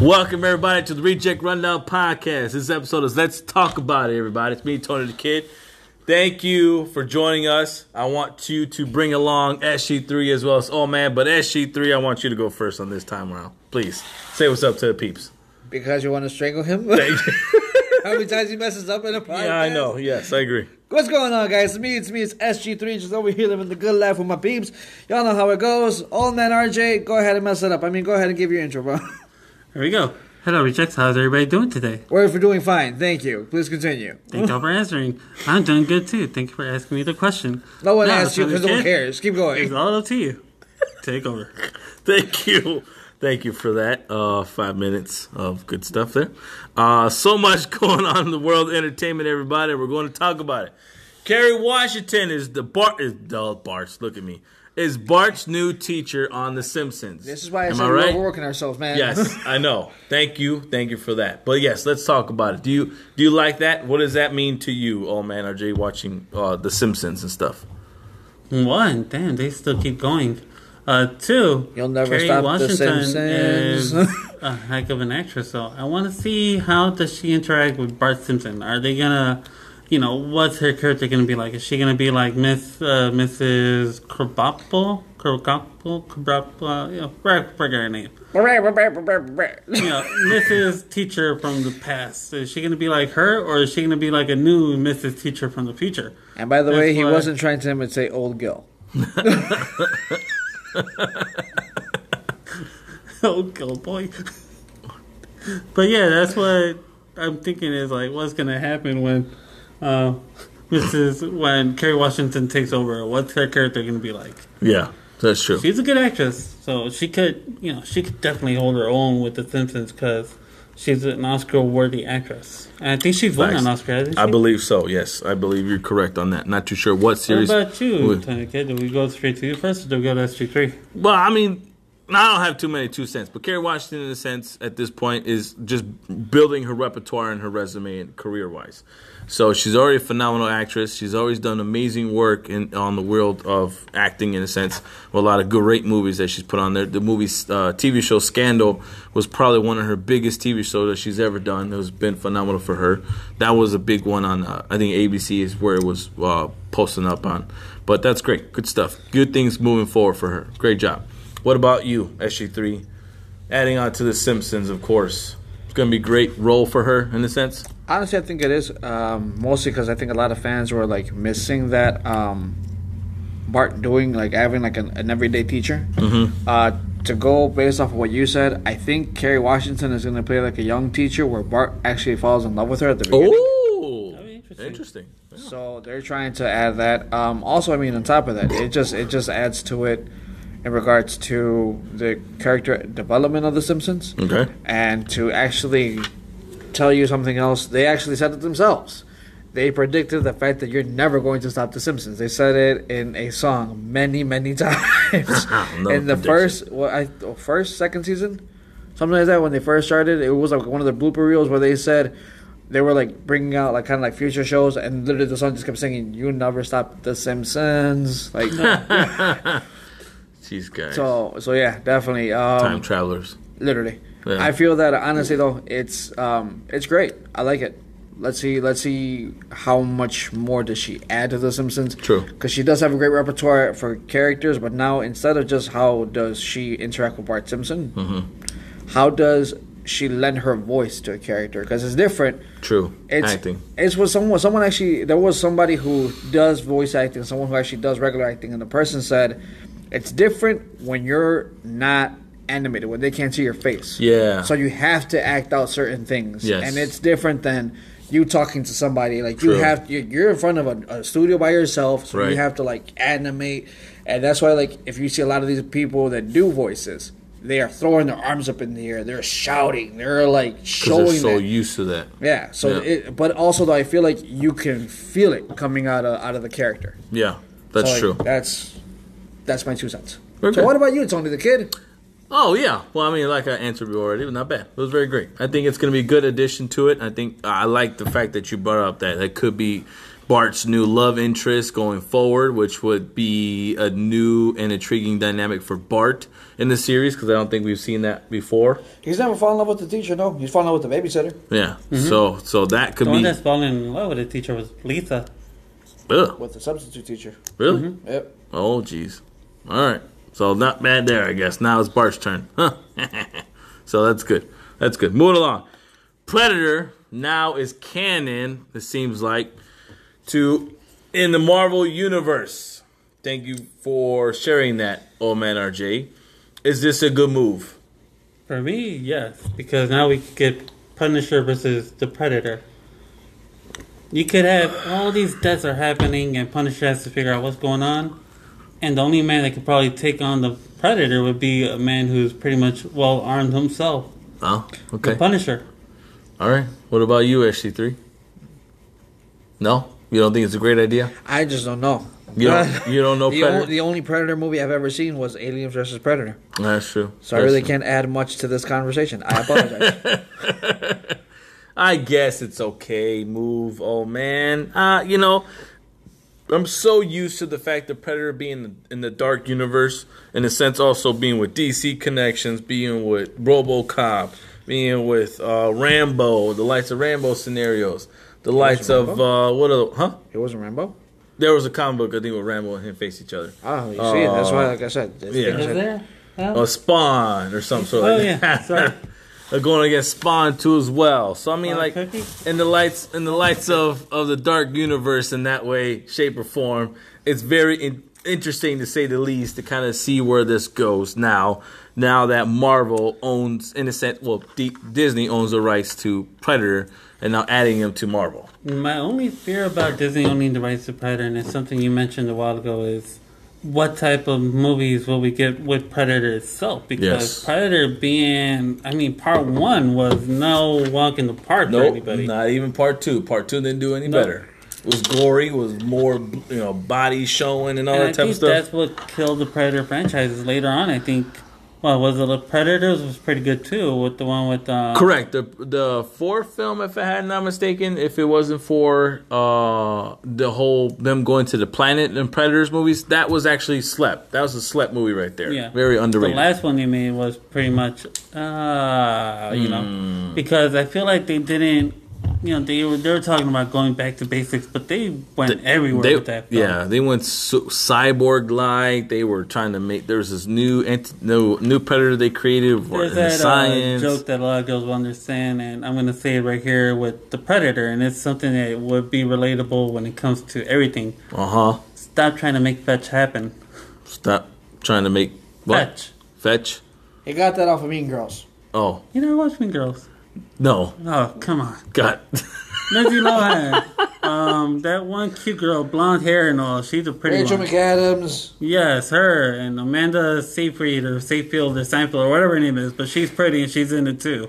Welcome everybody to the Reject Rundown podcast. This episode is Let's Talk About It, everybody. It's me, Tony the Kid. Thank you for joining us. I want you to bring along SG3 as well as Oh Man, but SG3, I want you to go first on this time around. Please say what's up to the peeps. Because you want to strangle him? Thank you. How many times he messes up in a podcast? yeah, I know. Yes, I agree. What's going on, guys? It's me, it's me, it's SG3, just over here living the good life with my peeps. Y'all know how it goes. Old man RJ, go ahead and mess it up. I mean, go ahead and give your intro, bro. Here we go. Hello, Rejects. How's everybody doing today? We're for doing fine. Thank you. Please continue. Thank y'all for answering. I'm doing good too. Thank you for asking me the question. No one Now, asked you because no one kid, cares. Keep going. It's all up to you. Take over. Thank you. Thank you for that. Uh, five minutes of good stuff there. Uh, so much going on in the world of entertainment, everybody. We're going to talk about it. Kerry Washington is the Bart is dull Bart's. Look at me. Is Bart's new teacher on The Simpsons? This is why I Am said I we're right? overworking ourselves, man. Yes, I know. Thank you, thank you for that. But yes, let's talk about it. Do you do you like that? What does that mean to you, old man RJ, watching uh, The Simpsons and stuff? One, damn, they still keep going. Uh, two, You'll never Kerry stop The Washington Simpsons. is a heck of an actress. So I want to see how does she interact with Bart Simpson. Are they gonna, you know, what's her character gonna be like? Is she gonna be like Miss uh, Mrs. Krabappel? Krabappel? Krabappel? You know, forget her name. you know, Mrs. Teacher from the past. Is she going to be like her, or is she going to be like a new Mrs. Teacher from the future? and by the That's way, he why- wasn't trying to imitate old Gil. oh, God, boy. but yeah, that's what I'm thinking is like, what's going to happen when uh, Mrs. when Kerry Washington takes over? What's her character going to be like? Yeah, that's true. She's a good actress, so she could, you know, she could definitely hold her own with The Simpsons because she's an Oscar-worthy actress, and I think she's won an Oscar. Hasn't she? I believe so. Yes, I believe you're correct on that. Not too sure what series. What about you, Tony Kid? Do we go straight to you first, or do we go to SG3? Well, I mean, I don't have too many two cents, but Kerry Washington, in a sense, at this point, is just building her repertoire and her resume and career wise. So she's already a phenomenal actress. She's always done amazing work in on the world of acting, in a sense, with a lot of great movies that she's put on there. The movie, uh, TV show Scandal was probably one of her biggest TV shows that she's ever done. It has been phenomenal for her. That was a big one on, uh, I think ABC is where it was uh, posting up on. But that's great. Good stuff. Good things moving forward for her. Great job. What about you, SG3? Adding on to The Simpsons, of course. It's going to be a great role for her, in a sense. Honestly, I think it is um, mostly because I think a lot of fans were like missing that um, Bart doing like having like an, an everyday teacher. Mm-hmm. Uh, to go based off of what you said, I think Kerry Washington is going to play like a young teacher where Bart actually falls in love with her at the beginning. Oh, That'd be interesting. interesting. Yeah. So they're trying to add that. Um, also, I mean, on top of that, it just it just adds to it in regards to the character development of the Simpsons. Okay. And to actually tell you something else, they actually said it themselves. They predicted the fact that you're never going to stop The Simpsons. They said it in a song many, many times. No in the prediction. first, well, I oh, first, second season, something like that. When they first started, it was like one of the blooper reels where they said they were like bringing out like kind of like future shows, and literally the song just kept singing, "You never stop The Simpsons." Like These guys. so, so yeah, definitely. Um, Time travelers. Literally. Yeah. I feel that honestly though, it's um it's great. I like it. Let's see let's see how much more does she add to the Simpsons. True. Cuz she does have a great repertoire for characters, but now instead of just how does she interact with Bart Simpson, Mm-hmm. how does she lend her voice to a character because it's different. True. It's Acting. It's with someone. Someone actually. There was somebody who does voice acting. Someone who actually does regular acting, and the person said, "It's different when you're not animated when they can't see your face. Yeah. So you have to act out certain things. Yes. And it's different than you talking to somebody. Like True. you have you- you're in front of a, a studio by yourself, so Right. you have to like animate, and that's why like if you see a lot of these people that do voices. They are throwing their arms up in the air. They're shouting. They're like showing they're so that. used to that. Yeah. So, Yeah. It, but also though, I feel like you can feel it coming out of out of the character. Yeah, that's So, like, true. That's that's my two cents. Very So good. what about you, Tony the Kid? Oh yeah. Well, I mean, like I answered you already, but not bad. It was very great. I think it's going to be a good addition to it. I think I like the fact that you brought up that it could be Bart's new love interest going forward, which would be a new and intriguing dynamic for Bart in the series because I don't think we've seen that before. He's never fallen in love with the teacher, no. He's fallen in love with the babysitter. Yeah, mm-hmm. so so that could The one be. that's falling in love with the teacher was Lisa. Ugh, With the substitute teacher. really? Mm-hmm. Yep. Oh, jeez. All right. So not bad there, I guess. Now it's Bart's turn. Huh. so that's good. That's good. Moving along. Predator now is canon, it seems like, to in the Marvel Universe. Thank you for sharing that, old man RJ. Is this a good move? For me, yes, because now we get Punisher versus the Predator. You could have all these deaths are happening, and Punisher has to figure out what's going on. And the only man that could probably take on the Predator would be a man who's pretty much well armed himself, Oh, okay. the. Punisher. All right. What about you, SG3? No? You don't think it's a great idea? I just don't know. You don't, you don't know the, Predator? o- the only Predator movie I've ever seen was Aliens versus Predator. That's true. So I really true. can't add much to this conversation. I apologize. I guess it's okay. Move, oh man. Uh, you know, I'm so used to the fact that Predator being in the dark universe, in a sense, also being with DC connections, being with RoboCop, being with uh, Rambo, the lights of Rambo scenarios, the lights of uh, what? Are, huh? it wasn't Rambo. There was a comic book I think with Rambo and him face each other. Oh, you see, that's why, like I said, the yeah. things Is that- there? Hell? Or Spawn or some sort. Oh like yeah, that. sorry. They're going against Spawn too as well. So I mean, like in the lights, in the lights of of the dark universe, in that way, shape or form, it's very in, interesting to say the least to kind of see where this goes now. Now that Marvel owns, in a sense, well, D- Disney owns the rights to Predator, and now adding him to Marvel. My only fear about Disney owning the rights to Predator, and it's something you mentioned a while ago, is what type of movies will we get with Predator itself? Because Yes. Predator being, I mean, part one was no walk in the park for Nope, anybody. not even part two. Part two didn't do any Nope. better. It was gory, was more you know body showing and all and I that type think of stuff. that's what killed the Predator franchises later on. I think, well, was it the Predators was pretty good too, with the one with uh, Correct. The the fourth film, if I had not mistaken, if it wasn't for uh the whole them going to the planet and Predators movies, that was actually slept. That was a slept movie right there. Yeah. Very underrated The last one they made was pretty much, uh, you Hmm. know, because I feel like they didn't, you know, they were they were talking about going back to basics, but they went everywhere They- with that. Film. yeah, they went so, cyborg like. They were trying to make. There was this new ent- no new predator they created for There's in the that uh, joke that a lot of girls will understand, and I'm going to say it right here with the Predator, and it's something that would be relatable when it comes to everything. Uh huh. Stop trying to make fetch happen. Stop trying to make what Fetch. fetch. He got that off of Mean Girls. Oh You never watched Mean Girls? No, Oh, come on. God. Lindsay Lohan. um, that one cute girl, blonde hair and all. She's a pretty Rachel one. McAdams. Yes, her and Amanda Seyfried or Seyfield or Seinfeld or whatever her name is, but she's pretty and she's in it too.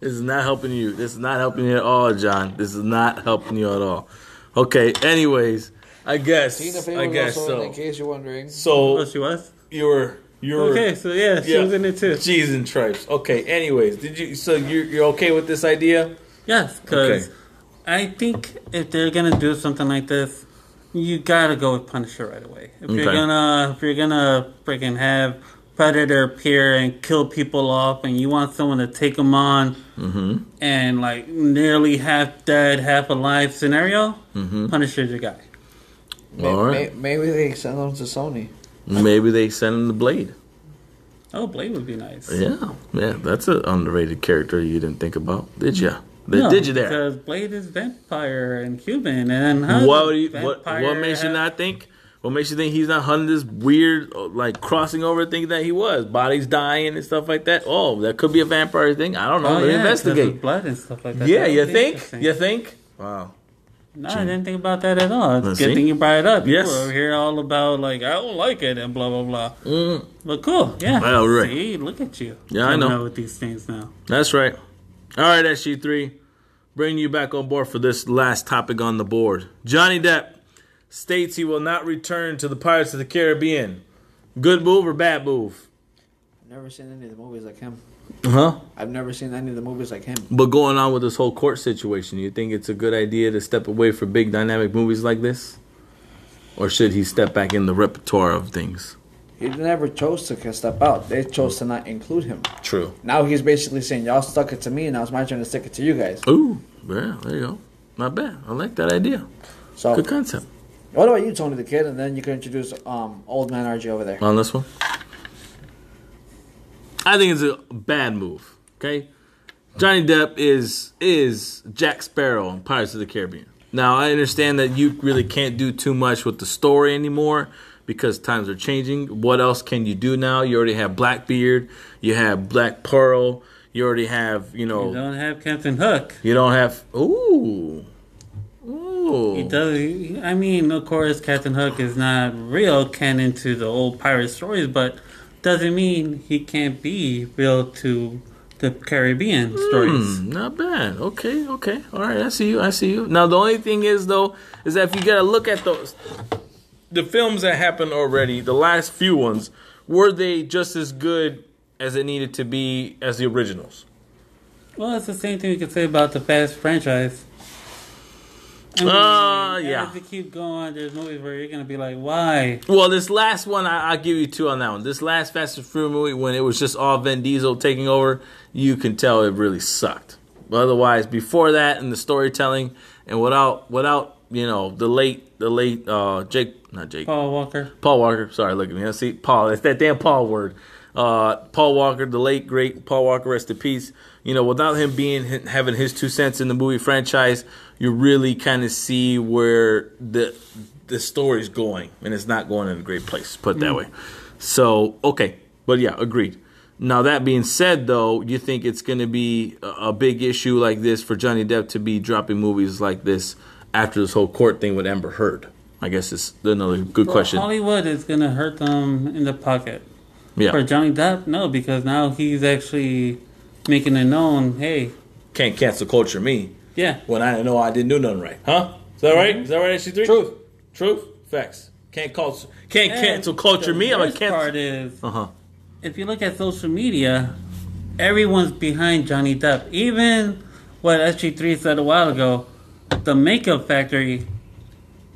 This is not helping you. This is not helping you at all, John. This is not helping you at all. Okay. Anyways, I guess. Tina Fey I was guess also in, so. in case you're wondering. Oh, So she was? you were you were Okay, so yeah, she Yeah. was in it too. Cheese and tripes. Okay. Anyways, did you? So you're you're okay with this idea? Yes, because Okay. I think if they're gonna do something like this, you gotta go with Punisher right away. If you're gonna if you're gonna freaking have Predator appear and kill people off, and you want someone to take them on, Mm-hmm. and like nearly half dead, half alive scenario, Mm-hmm. Punisher's your guy. May- All right. maybe they send them to Sony. Maybe they send him the blade. Oh, Blade would be nice. Yeah. Yeah. That's an underrated character you didn't think about, did you? No, did you there? Because Blade is vampire and human, and how What, you, what what makes you not think? What makes you think he's not hunting this weird, uh, like crossing over thing that he was? Bodies dying and stuff like that. Oh, that could be a vampire thing. I don't know. Oh, yeah, investigate. blood and stuff like that. Yeah, That you think? You think? Wow. No, I didn't think about that at all. It's Let's good see. thing you brought it up. Yes. People over here all about like I don't like it and blah blah blah. Mm, But cool, yeah. Well, right. See, look at you. Yeah, I know. with these things now. that's right. All right, SG3. Bring you back on board for this last topic on the board. Johnny Depp states he will not return to the Pirates of the Caribbean. Good move or bad move? Never seen any of the movies like him. Huh? I've never seen any of the movies like him. But going on with this whole court situation, you think it's a good idea to step away for big dynamic movies like this? Or should he step back in the repertoire of things? He never chose to step out. They chose to not include him. True. Now he's basically saying, "Y'all stuck it to me, and now it's my turn to stick it to you guys." Ooh, yeah, there you go. Not bad. I like that idea. So, Good concept. what about you, Tony the Kid? And then you can introduce um, old man RJ over there. On this one? I think it's a bad move. Okay? Johnny Depp is is Jack Sparrow in Pirates of the Caribbean. Now I understand that you really can't do too much with the story anymore because times are changing. What else can you do now? You already have Blackbeard, you have Black Pearl, you already have, you know, You don't have Captain Hook. you don't have ooh. Ooh. He does. I mean, of course, Captain Hook is not real canon to the old pirate stories, but doesn't mean he can't be real to the Caribbean stories. Hmm, not bad. Okay, okay. All right, I see you. I see you. Now the only thing is though, is that if you gotta look at those the films that happened already, the last few ones, were they just as good as it needed to be as the originals? Well, it's the same thing you can say about the Fast franchise. I Uh, yeah. As you keep going, there's movies where you're gonna be like, why? Well, this last one, I, I'll give you two on that one. This last Fast and Furious movie, when it was just all Vin Diesel taking over, you can tell it really sucked. But otherwise, before that, and the storytelling, and without without you know the late the late uh Jake not Jake Paul Walker. Paul Walker. Sorry, look at me. I see Paul. It's that damn Paul word. Uh, Paul Walker, the late great Paul Walker, rest in peace. You know, without him being having his two cents in the movie franchise, you really kind of see where the the story's going, and it's not going in a great place. Put it that way. So okay, but yeah, agreed. Now that being said, though, you think it's going to be a, big issue like this for Johnny Depp to be dropping movies like this after this whole court thing with Amber Heard? I guess it's another good question. Hollywood is gonna hurt them in the pocket. Yeah. For Johnny Depp, no, because now he's actually making it known. Hey, can't cancel culture me yeah, when I know I didn't do nothing right. Huh? Is that right? Is that right, SG3? Truth. Truth? Facts. Can't culture can't And cancel culture me. I'm a worst cancel. part is Uh-huh. if you look at social media, everyone's behind Johnny Depp. Even what SG3 said a while ago, the makeup factory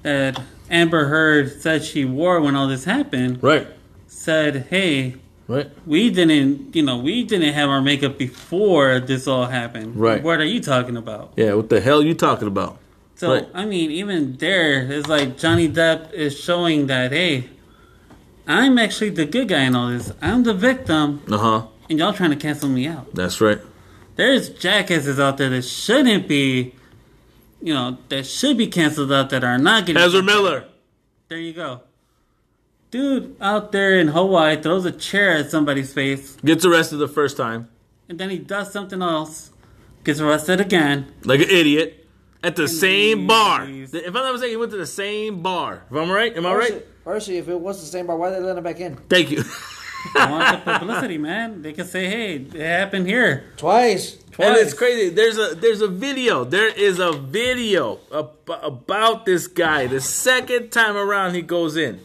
that Amber Heard said she wore when all this happened Right. Said, "Hey, Right. we didn't, you know, we didn't have our makeup before this all happened. Right. What are you talking about?" Yeah, what the hell are you talking about? So Right. I mean, even there, it's like Johnny Depp is showing that, hey, I'm actually the good guy in all this. I'm the victim, Uh-huh. and y'all trying to cancel me out. That's right. There's jackasses out there that shouldn't be, you know, that should be canceled out that are not getting. Ezra Miller. There you go. Dude out there in Hawaii throws a chair at somebody's face, Gets arrested the first time. and then he does something else, gets arrested again. Like an idiot. At the same bar. If I'm not mistaken, he went to the same bar. If I'm right? Am I right? Percy, if it was the same bar, why did they let him back in? Thank you. I want the publicity, man. They can say, hey, it happened here. Twice. Twice. And it's crazy. There's a there's a video. There is a video ab- about this guy. The second time around he goes in,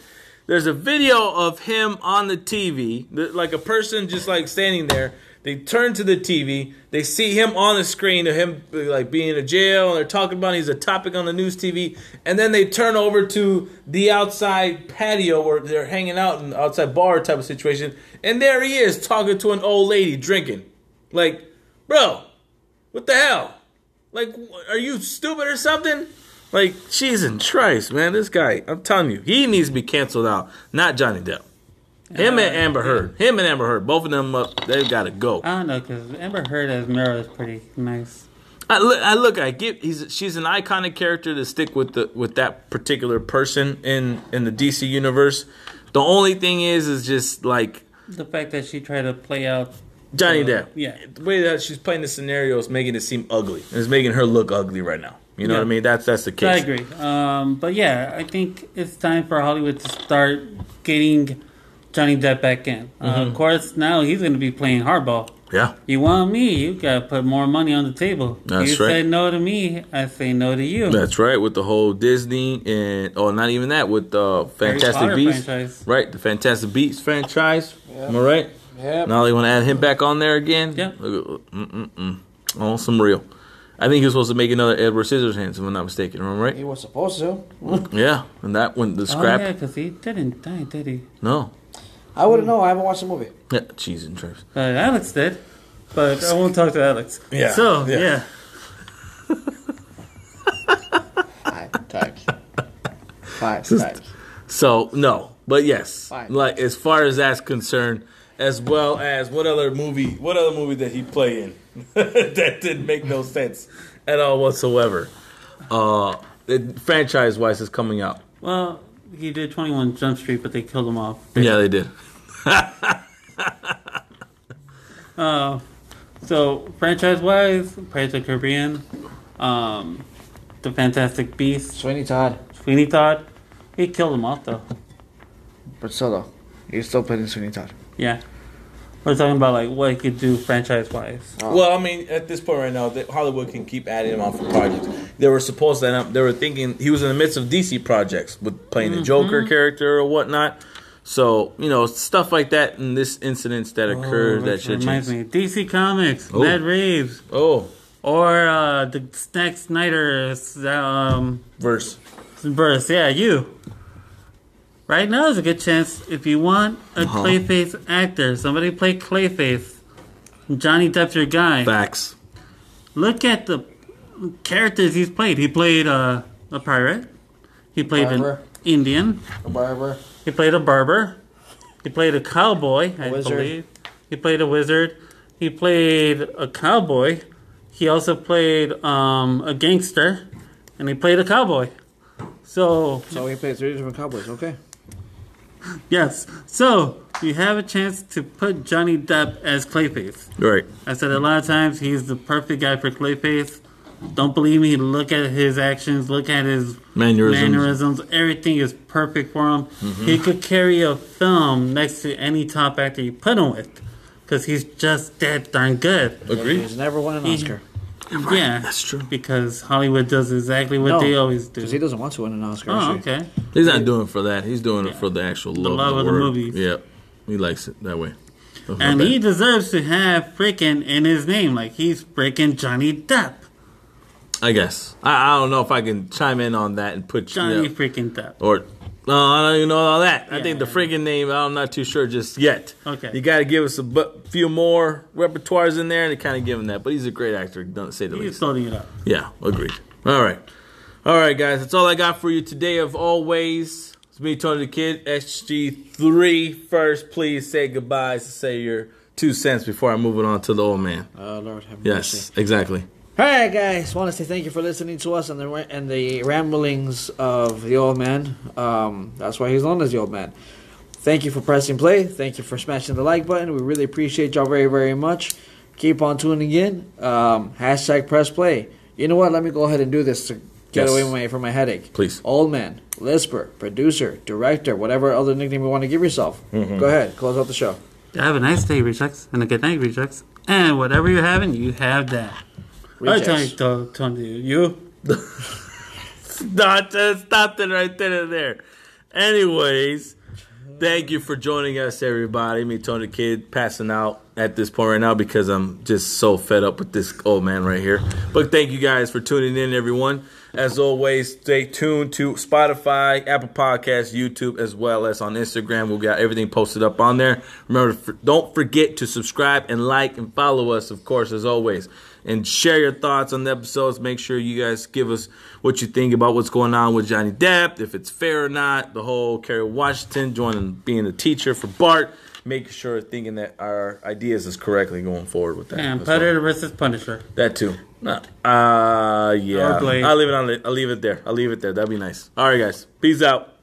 there's a video of him on the TV, like a person just like standing there. They turn to the TV. They see him on the screen of him like being in jail, and they're talking about he's a topic on the news TV. And then they turn over to the outside patio where they're hanging out in the outside bar type of situation, and there he is talking to an old lady drinking. Like, bro, what the hell? Like, are you stupid or something? Like, Jesus Christ, man, this guy, I'm telling you, he needs to be canceled out, not Johnny Depp. Him and Amber Heard. Him and Amber Heard. Both of them, uh, they've got to go. I don't know, because Amber Heard as Mera is pretty nice. I look, I look, I give. He's she's an iconic character to stick with the with that particular person in in the DC universe. The only thing is, is just like The fact that she tried to play out. Johnny Uh, Depp. yeah. The way that she's playing the scenario is making it seem ugly. It's making her look ugly right now. You know Yeah. what I mean? That's that's the case. I agree. Um, but yeah, I think it's time for Hollywood to start getting Johnny Depp back in. Uh, Mm-hmm. of course, now he's going to be playing hardball. Yeah. You want me? You got to put more money on the table. That's you right. say no to me, I say no to you. That's right, with the whole Disney and oh, not even that with the Harry Fantastic Potter Beasts, franchise. right? The Fantastic Beasts franchise. Am I right? Yeah. Now they want to add him back on there again. Yeah. Mm-mm-mm. Oh, some real. I think he was supposed to make another Edward Scissorhands, if I'm not mistaken. Remember right? He was supposed to. Yeah, and that one, the scrap. Oh yeah, because he didn't die, did he? No. I wouldn't know. I haven't watched the movie. Yeah, cheese and trips. Uh, Alex did, but I won't talk to Alex. Yeah, So yeah. yeah. Five times. Five times. So no, but yes, Fine. like as far as that's concerned, as well as what other movie, what other movie did he play in that didn't make no sense at all whatsoever? Uh, franchise wise, is coming out. Well, he did 21 Jump Street, but they killed him off. Yeah, they did. Uh, so franchise wise, Pirates of the Caribbean, um, The Fantastic Beasts, Sweeney Todd. Sweeney Todd, he killed him off though. But still, though, he's still playing Sweeney Todd. Yeah. We're talking about like what he could do franchise wise. Well, I mean, at this point right now, Hollywood can keep adding him on for projects. They were supposed to. They were thinking he was in the midst of DC projects with playing the Joker character or whatnot. So you know, stuff like that and this incidents that occurred Oh, that which should reminds change. me, DC Comics, Oh. Matt Reeves, Oh, or uh, the Zack Snyder um, verse. verse. Yeah, you. Right now is a good chance if you want a Uh-huh. Clayface actor, somebody play Clayface. Johnny Depp's your guy. Facts. Look at the characters he's played. He played uh, a pirate. He played Barber. an Indian. A barber. He played a barber. He played a cowboy, I wizard. believe. He played a wizard. He played a cowboy. He also played um, a gangster, and he played a cowboy. So So he played three different cowboys. Okay. yes, so you have a chance to put Johnny Depp as Clayface. Right. I said a lot of times he's the perfect guy for Clayface. Don't believe me? Look at his actions. Look at his Mannerisms. mannerisms. Everything is perfect for him. Mm-hmm. He could carry a film next to any top actor you put him with, because he's just that darn good. Agreed. He's never won an He- Oscar. Yeah, That's true. Because Hollywood does exactly what they always do. Because he doesn't want to win an Oscar. oh, actually. okay. He's not doing it for that. He's doing it for the actual love, love of of the, the movies. Yep. He likes it that way. That's not And bad. he deserves to have freaking in his name, like he's freaking Johnny Depp. I guess. I, I don't know if I can chime in on that and put Johnny yeah. freaking Depp. Or no, I don't even know all that. I Yeah. think the friggin' name. I'm not too sure just yet. Okay. you got to give us a bu- few more repertoires in there and kind of give him that. But he's a great actor, don't say the He's least. loading it up. Yeah, agreed. All right, all right, guys. That's all I got for you today. Of always, it's me, Tony the Kid. SG3 first. Please say goodbyes. Say your two cents before I move it on to the old man. Oh Lord, have mercy. Yes, exactly. All right, guys. Want to say thank you for listening to us and the and the ramblings of the old man. Um, that's why he's known as the old man. Thank you for pressing play. Thank you for smashing the like button. We really appreciate y'all very very much. Keep on tuning in. Um, hashtag press play. You know what? Let me go ahead and do this to get Yes. away my, from my headache. Please. Old man, lisper, producer, director, whatever other nickname you want to give yourself. Mm-hmm. Go ahead. Close out the show. Have a nice day, Rejects, and a good night, Rejects. And whatever you're having, you have that. Rejects. I tell you, Tony, you. Not uh, just stopped it right then and there. Anyways, thank you for joining us, everybody. Me, Tony Kid, passing out at this point right now because I'm just so fed up with this old man right here. But thank you guys for tuning in, everyone. As always, stay tuned to Spotify, Apple Podcasts, YouTube, as well as on Instagram. We've got everything posted up on there. Remember, don't forget to subscribe and like and follow us, of course, as always. And share your thoughts on the episodes. Make sure you guys give us what you think about what's going on with Johnny Depp, if it's fair or not. The whole Kerry Washington joining being a teacher for Bart. Making sure thinking that our ideas is correctly going forward with that. And as well. Predator versus Punisher. That too. Uh, uh yeah. I'll leave it on. I'll leave it there. I'll leave it there. That'd be nice. All right, guys. Peace out.